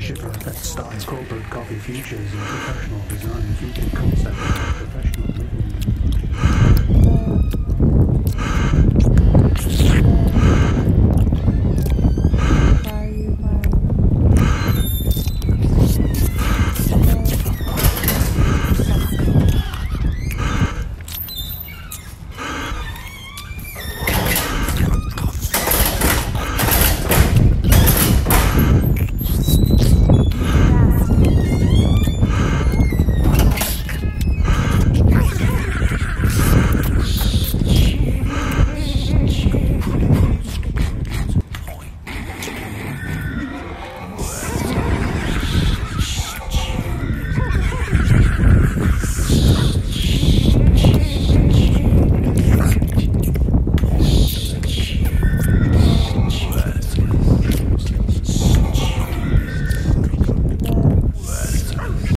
shipper that starts corporate coffee futures and professional design future concept professional. living